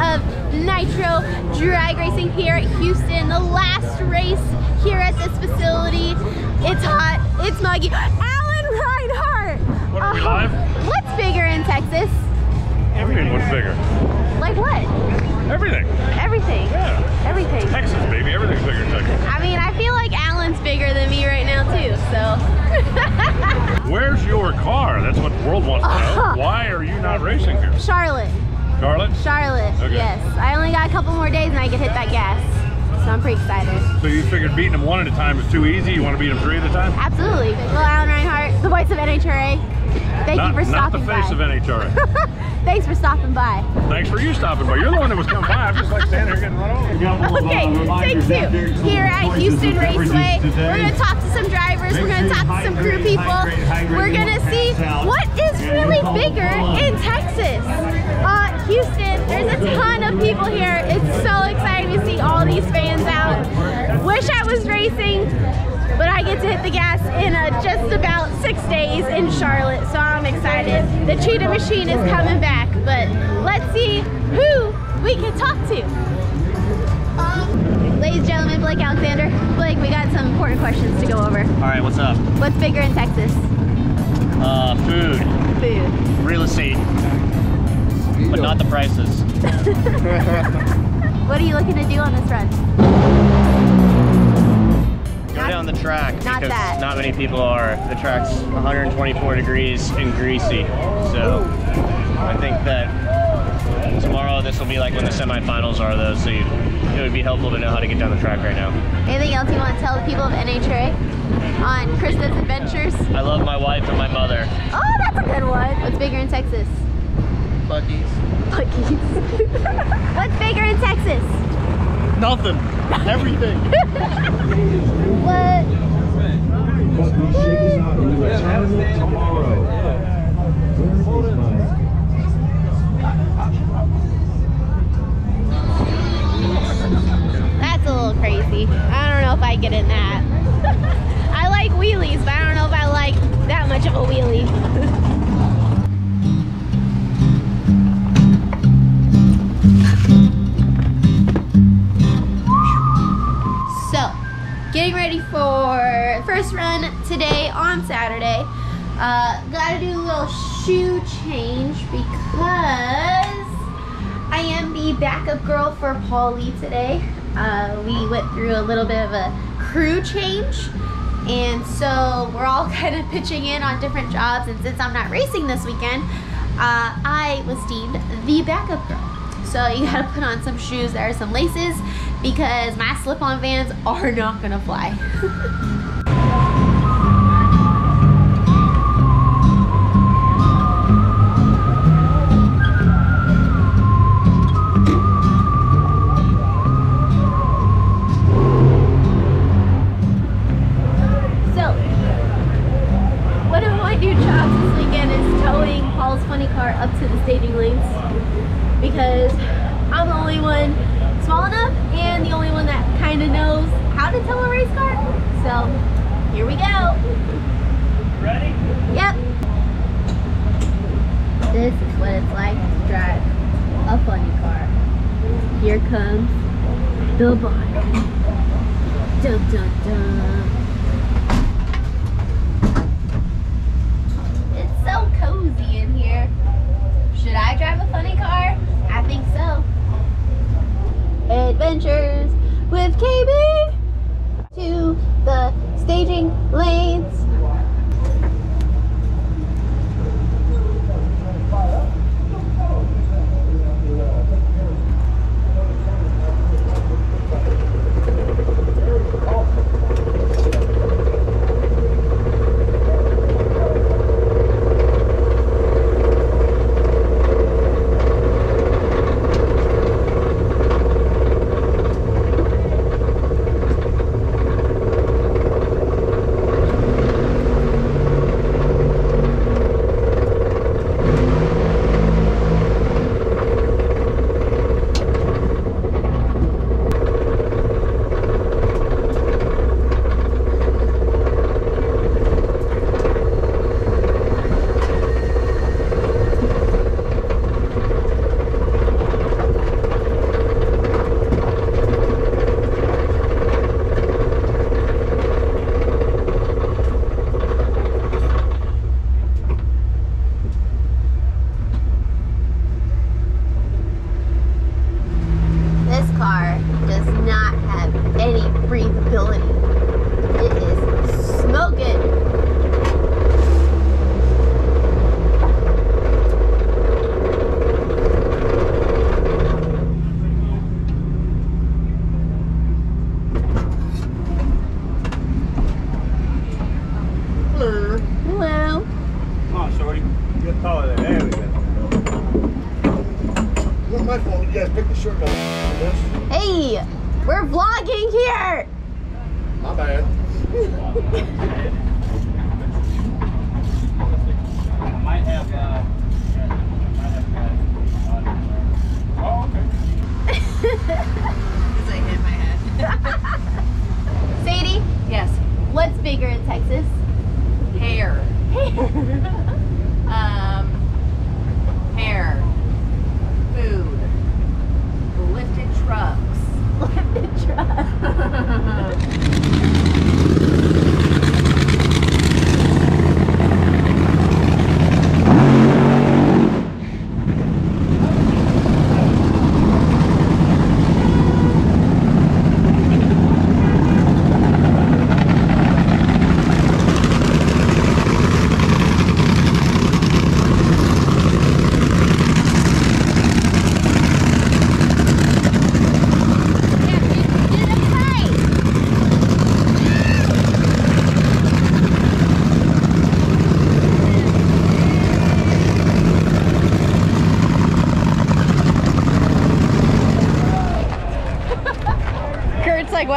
of Nitro Drag Racing here at Houston. The last race here at this facility. It's hot, it's muggy. Alan Reinhart! What are we oh, live? What's bigger in Texas? Everything looks bigger. Like what? Everything. Everything. Yeah. Everything. Texas, baby. Everything's bigger in Texas. I mean, I feel like Alan's bigger than me right now too, so. Where's your car? That's what the world wants to know. Why are you not racing here? Charlotte. Charlotte? Charlotte, Okay. yes. I only got a couple more days and I can hit that gas. So I'm pretty excited. So you figured beating them one at a time is too easy? You want to beat them three at a time? Absolutely. Well, Alan Reinhart, the voice of NHRA. Thank not, you for not the stopping face by. of NHRA. Thanks for stopping by. Thanks for you stopping by. You're the one that was coming by. I'm just like standing here getting run over. Okay, take two. Here at Houston Raceway, we're gonna talk to some drivers, we're gonna talk to some crew people, we're gonna see what is really bigger in Texas. Uh, Houston, there's a ton of people here. It's so exciting to see all these fans out. Wish I was racing, but I get to hit the gas in uh, just about six days in Charlotte, so I'm excited. The cheetah machine is coming back, but let's see who we can talk to. Ladies and gentlemen, Blake Alexander. Blake, we got some important questions to go over. All right, what's up? What's bigger in Texas? Uh, food, Food. real estate, but not the prices. What are you looking to do on this run? Go down the track not because that. not many people are. The track's 124 degrees and greasy, so I think that tomorrow this will be like when the semifinals are, though. So you, it would be helpful to know how to get down the track right now. Anything else you want to tell the people of NHRA on Krista's adventures? I love my wife and my mother. Oh, that's a good one. What's bigger in Texas? Bucky's. Buc-ee's. What's bigger in Texas? Nothing. Everything. What? But we shake it out into a tournament tomorrow. Where is my That's a little crazy. I don't know if I get in that. I like wheelies, but I don't know if I like that much of a wheelie. getting ready for first run today on Saturday. Uh, gotta do a little shoe change because I am the backup girl for Paulie today. Uh, we went through a little bit of a crew change, and so we're all kind of pitching in on different jobs. And since I'm not racing this weekend, uh, I was deemed the backup girl. So you gotta put on some shoes that are some laces because my slip-on vans are not gonna fly.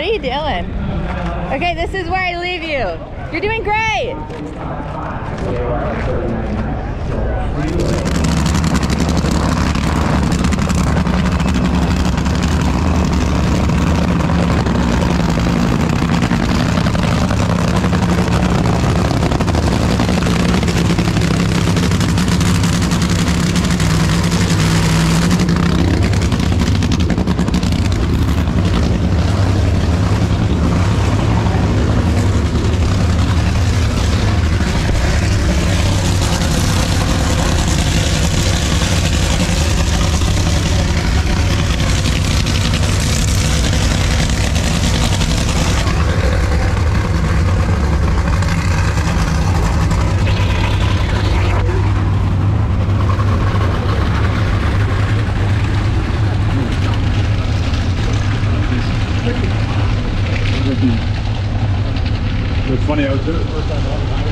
what are you doing? Okay, this is where I leave you. You're doing great. It's funny, I was there the first time, I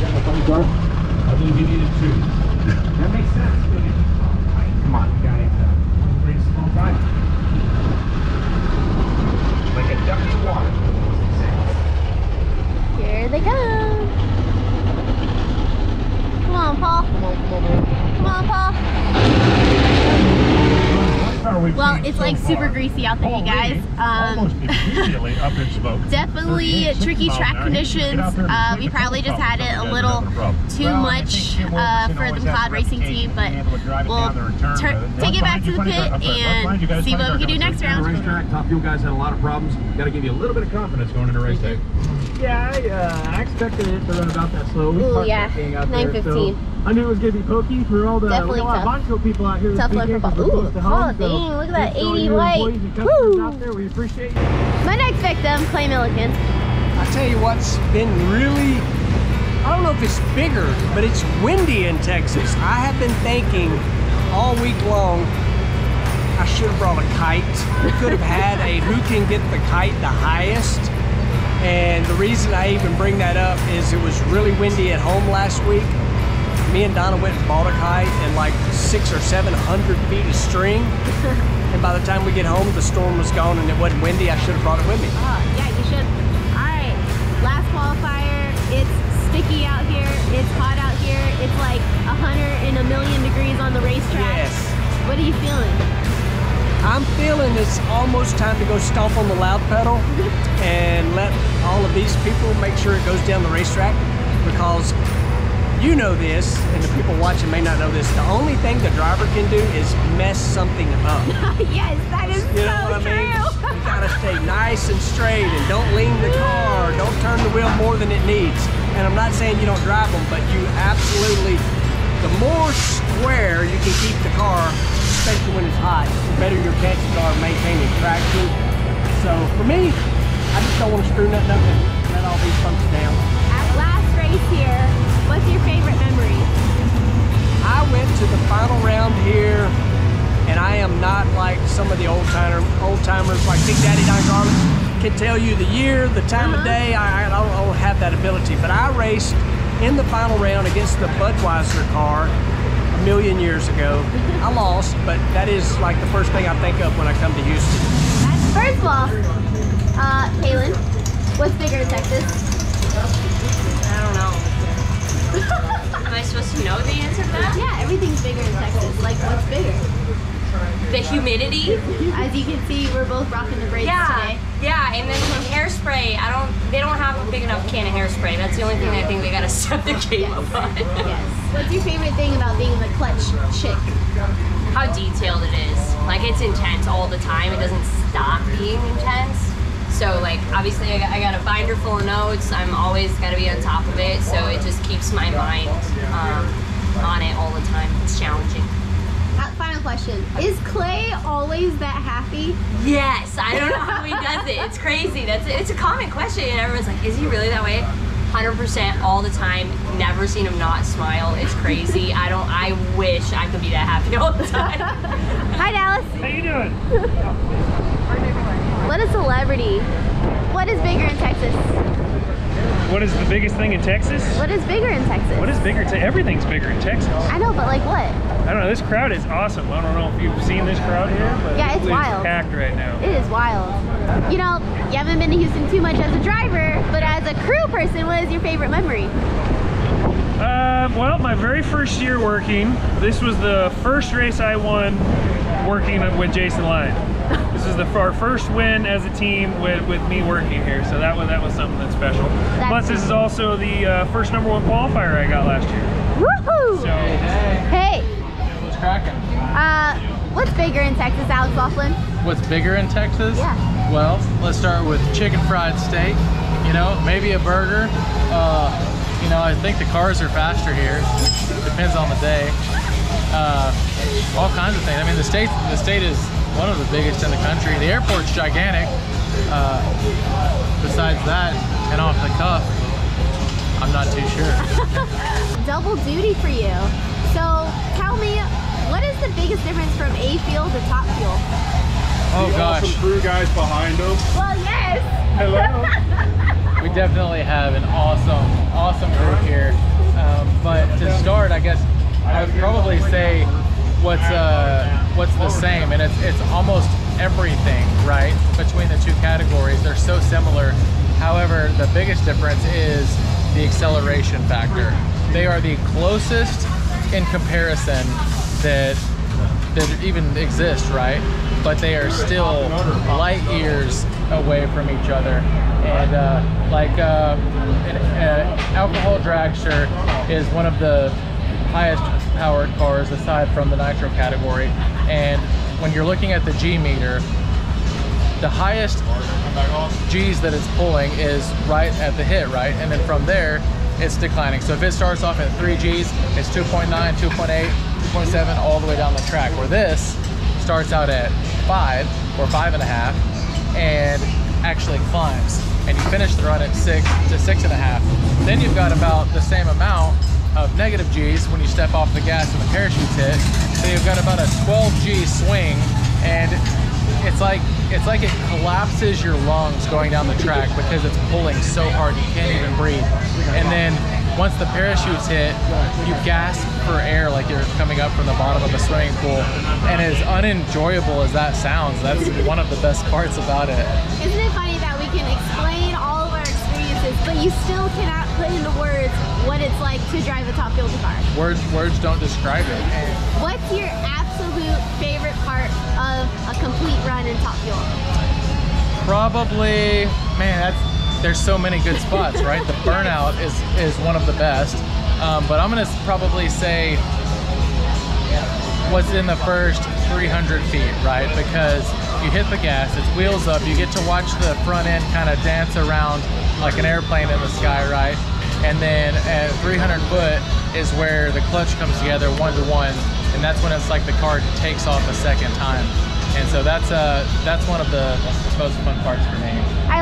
got my phone car. I believe you needed two. That makes sense. Come on, guys. Great small time. Like a duck in water. Here they come. Come on, Paul. Come on, Paul. Well, it's like super greasy out there, you guys. Almost Um, immediately up in smoke. Definitely 38, 60 tricky track an hour. You conditions. get out there and Uh, we probably just had it a little that's another problem. too much uh, for the always has McLeod racing team, but being able to drive it we'll down there and turn, tur- but take it back to the pit find- I'm sorry, that's fine. You guys and see what we can do next to get to round. Top fuel guys had a lot of problems. Got to give you a little bit of confidence going into race day. Yeah, I, uh, I expected it to run about that slow. We Ooh, parked yeah, that thing out there, 9:15. so I knew it was gonna be pokey for all the Definitely we a lot of tough. Bonco people out here. this Tough one for weekend Bob. 'cause we're Ooh, to oh, home, so dang, look at that thanks 80 you light. employees and customers Woo. out there. We appreciate you. My next victim, Clay Millican. I tell you what's been really, I don't know if it's bigger, but it's windy in Texas. I have been thinking all week long, I should have brought a kite. We could have had a who can get the kite the highest. And the reason I even bring that up is it was really windy at home last week. Me and Donna went and bought a kite and like six or seven hundred feet of string. and by the time we get home, the storm was gone and it wasn't windy. I should have brought it with me. Oh, yeah, you should. All right, last qualifier. It's sticky out here. It's hot out here. It's like a hundred and a million degrees on the racetrack. Yes. What are you feeling? I'm feeling it's almost time to go stomp on the loud pedal and let all of these people make sure it goes down the racetrack because you know this and the people watching may not know this. The only thing the driver can do is mess something up. yes, that is You know so what I mean? true. You gotta stay nice and straight and don't lean the car, don't turn the wheel more than it needs. And I'm not saying you don't drive them, but you absolutely, the more square you can keep the car, especially when it's hot, the better your chances are of maintaining traction. So for me, I just don't want to screw nothing up and let all these funks down. At last race here, what's your favorite memory? I went to the final round here, and I am not like some of the old timer old timers like Big Daddy Don Garlits can tell you the year, the time of Uh-huh. day. I, I don't, I don't have that ability, but I raced in the final round against the Budweiser car a million years ago. I lost, but that is like the first thing I think of when I come to Houston. First of all, uh, Kaylin, what's bigger in Texas? I don't know. Am I supposed to know the answer to that? Yeah, everything's bigger in Texas. Like, what's bigger? The humidity? As you can see, we're both rocking the braids Yeah, today. yeah, and then the hairspray. I don't. They don't have a big enough can of hairspray. That's the only thing I think they gotta step their game up on. Yes. What's your favorite thing about being the clutch chick? How detailed it is. Like it's intense all the time. It doesn't stop being intense. So like obviously I got, I got a binder full of notes. I'm always got to be on top of it. So it just keeps my mind um, on it all the time. It's challenging. Uh, final question. Is Clay always that happy? Yes, I don't know how he does it. It's crazy. That's it. it's a common question, and everyone's like, "Is he really that way?" 100% all the time. Never seen him not smile. It's crazy. I don't. I wish I could be that happy all the time. Hi, Dallas. How you doing? What a celebrity. What is bigger in Texas? What is the biggest thing in Texas? What is bigger in Texas? What is bigger? Everything's bigger in Texas. I know, but like what? I don't know. This crowd is awesome. I don't know if you've seen this crowd here, but Yeah, it's wild. packed right now. It is wild. You know, you haven't been to Houston too much as a driver, but as a crew person, what is your favorite memory? Um, well, my very first year working, this was the first race I won working with Jason Lyon. This is the our first win as a team with, with me working here, so that was that was something that's special. Plus, this is also the uh, first number one qualifier I got last year. Woohoo! So Hey, What's cracking? uh, what's bigger in Texas, Alex Laughlin? What's bigger in Texas? Yeah. Well, let's start with chicken fried steak. You know, maybe a burger. Uh, you know, I think the cars are faster here. Depends on the day. Uh, all kinds of things. I mean, the state the state is one of the biggest in the country. The airport's gigantic. Uh, besides that, and off the cuff, I'm not too sure. Double duty for you. So tell me, what is the biggest difference from A fuel to top fuel? Oh gosh. crew guys behind them. Well, yes. Hello. we definitely have an awesome, awesome group here. Um, but to start, I guess I would probably say what's uh, what's the same, and it's it's almost everything, right? Between the two categories, they're so similar. However, the biggest difference is the acceleration factor. They are the closest in comparison that that even exist, right? But they are still light years away from each other. And uh, like uh, an uh, alcohol dragster is one of the highest powered cars aside from the nitro category. And when you're looking at the G meter, the highest G's that it's pulling is right at the hit, right? And then from there, it's declining. So if it starts off at 3 G's, it's 2.9, 2.8, 2.7, all the way down the track. Where this starts out at 5 or 5.5 and a half, and actually climbs. And you finish the run at 6 to 6.5. Then you've got about the same amount of negative G's when you step off the gas and the parachute's hit. So you've got about a 12 G swing and it's like it's like it collapses your lungs going down the track because it's pulling so hard you can't even breathe. And then once the parachutes hit, you gasp for air like you're coming up from the bottom of a swimming pool. And as unenjoyable as that sounds, that's one of the best parts about it. Isn't it funny that we can but you still cannot put into words what it's like to drive a top fuel car? Words words don't describe it. What's your absolute favorite part of a complete run in top fuel? Probably, man, that's there's so many good spots, right? The burnout is is one of the best, um, but I'm gonna probably say what's in the first 300 feet, right? Because you hit the gas, it's wheels up, you get to watch the front end kind of dance around like an airplane in the sky, right? And then at 300 foot is where the clutch comes together one to one, and that's when it's like the car takes off a second time. And so that's uh that's one of the most fun parts for me.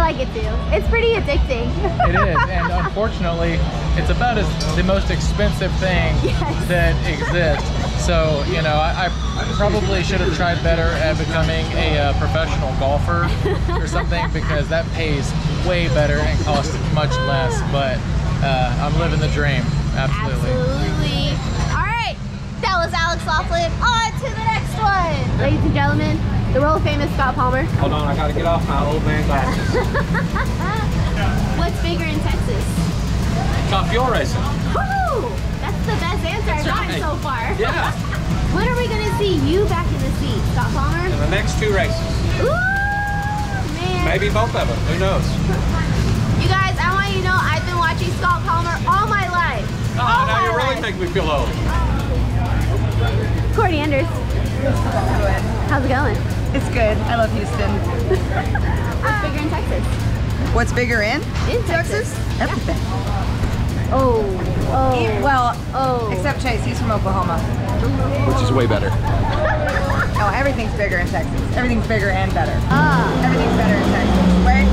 Like it too. It's pretty addicting. It is, and unfortunately, it's about as the most expensive thing Yes. that exists. So you know, I, I probably should have tried better at becoming a uh, professional golfer or something because that pays way better and costs much less. But uh, I'm living the dream, absolutely. Absolutely. All right, Dallas, was Alex Laughlin. On to the next one. Ladies and gentlemen, the world famous Scott Palmer. Hold on, I gotta get off my old man glasses. What's bigger in Texas? Top fuel racing. Woo! That's the best answer I've gotten right. so far. Yeah. when are we gonna see you back in the seat, Scott Palmer? In the next two races. Ooh, man. Maybe both of them. Who knows? You guys, I want you to know I've been watching Scott Palmer all my life. Oh, all now you really life. make me feel old. Courtney Enders. How's it going? It's good. I love Houston. What's bigger in Texas? What's bigger in? In Texas? Everything. Oh. Oh. E- well, oh. except Chase, he's from Oklahoma. Which is way better. Oh, everything's bigger in Texas. Everything's bigger and better. Ah. Everything's better in Texas, right?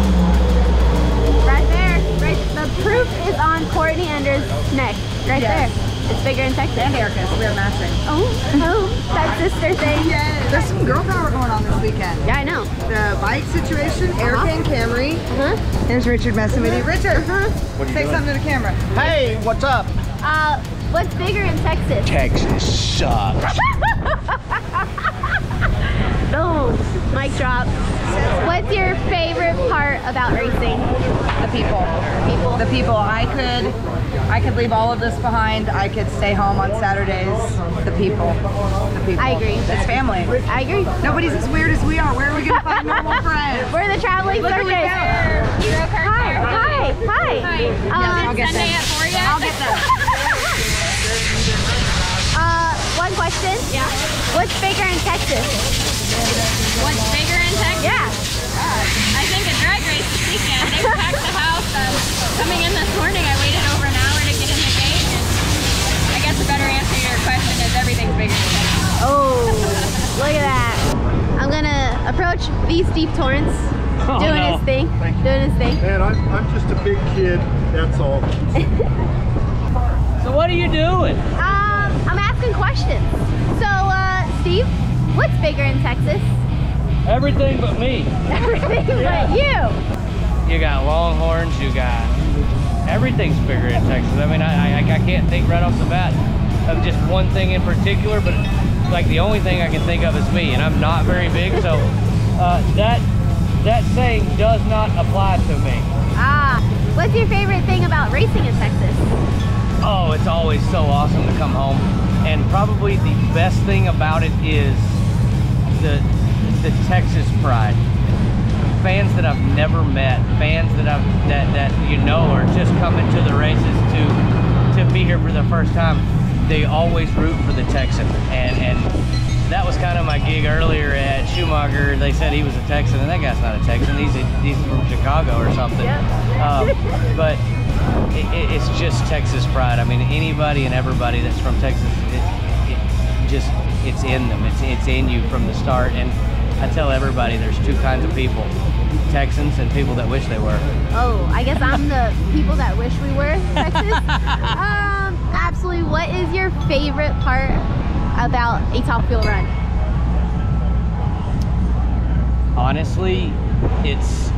Right there. Right. The proof is on Courtney Enders' neck. Right Yes. there. It's bigger in Texas. And Erica's. We're matching. Oh, oh, that sister thing. Yes. There's some girl power going on this weekend. Yeah, I know. The bike situation, Erica and Camrie. Uh-huh. There's Richard messing with you. Richard, What are you say doing? something to the camera. Hey, what's up? Uh, what's bigger in Texas? Texas sucks. Boom. Mic drop. What's your favorite part about racing? The people. People. The people. I could, I could leave all of this behind. I could stay home on Saturdays. The people. The people. I agree. It's family. I agree. Nobody's as weird as we are. Where are we gonna find normal friends? We're the traveling Look circus. found. Hi, hi, hi. Uh, I'll get them. I'll get them. uh, one question. Yeah. What's bigger in Texas? What's bigger in Texas? Yeah. I think a drag race this weekend. They packed the house. Um, coming in this morning, I waited over an hour to get in the gate. And I guess a better answer to your question is everything's bigger in Texas. Oh, look at that. I'm gonna approach the Steve Torrence Oh, doing no. his thing. Doing his thing. Man, I'm, I'm just a big kid, that's all. So what are you doing? Um, I'm asking questions. So, uh, Steve, what's bigger in Texas? Everything but me. Everything but you. You got Longhorns, you got everything's bigger in Texas. I mean, I, I, I can't think right off the bat of just one thing in particular, but like the only thing I can think of is me, and I'm not very big, so uh, that that saying does not apply to me. Ah, what's your favorite thing about racing in Texas? Oh, it's always so awesome to come home, and probably the best thing about it is the the Texas pride. Fans that I've never met, fans that I've that that you know are just coming to the races to to be here for the first time. They always root for the Texan, and and that was kind of my gig earlier at Schumacher. They said he was a Texan, and that guy's not a Texan. He's a, he's from Chicago or something. Um, but it, it, it's just Texas pride. I mean, anybody and everybody that's from Texas, it, it just it's in them. It's it's in you from the start. And I tell everybody, there's two kinds of people: Texans and people that wish they were. Oh, I guess I'm the people that wish we were Texas. um, absolutely. What is your favorite part about a top fuel run? Honestly, it's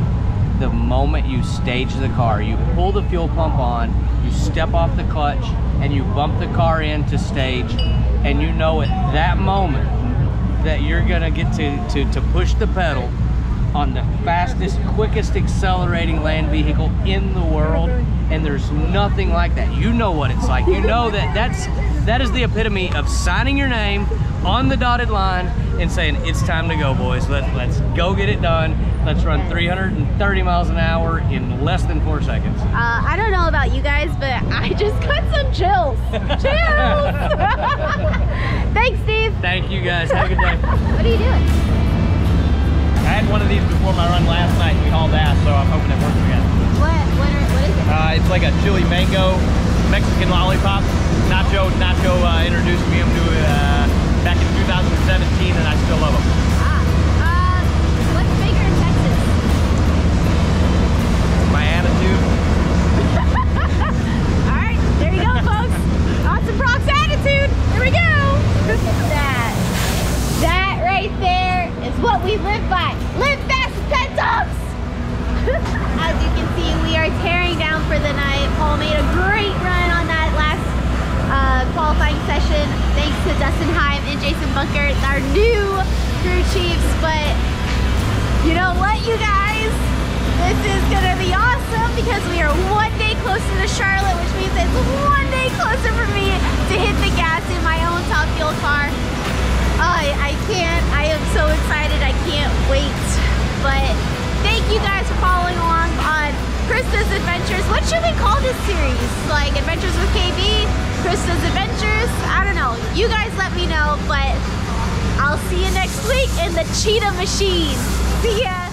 the moment you stage the car. You pull the fuel pump on, you step off the clutch, and you bump the car into stage, and you know at that moment that you're gonna get to, to, to push the pedal on the fastest, quickest accelerating land vehicle in the world, and there's nothing like that. You know what it's like. You know that that's that is the epitome of signing your name on the dotted line and saying it's time to go, boys. Let let's go get it done. Let's run 330 miles an hour in less than four seconds. Uh, I don't know about you guys, but I just got some chills. Chills! Thanks, Steve. Thank you guys. Have a good day. What are you doing? I had one of these before my run last night. We hauled ass, so I'm hoping it works again. What? What, are, what is it? Uh, it's like a chili mango Mexican lollipop. Nacho Nacho uh, introduced me to it uh, back in 2017, and I still love them. Uh, what's bigger in Texas? My attitude. All right, there you go, folks. Austin Prock's attitude. Here we go. that, that right there is what we live by. Live fast, pet dogs. As you can see, we are tearing down for the night. Paul made a great run on that last uh, qualifying session. Thanks to Dustin Heim and Jason Bunker, our new crew chiefs. But you know what, you guys? This is gonna be awesome because we are one day closer to Charlotte, which means it's one day closer for me to hit the gas in my own Top Fuel car. I, I can't, I am so excited, I can't wait. But thank you guys for following along Um, on Krista's Adventures. What should we call this series? Like Adventures with KB? Krista's Adventures? I don't know. You guys let me know, but I'll see you next week in the Cheetah Machine. See ya!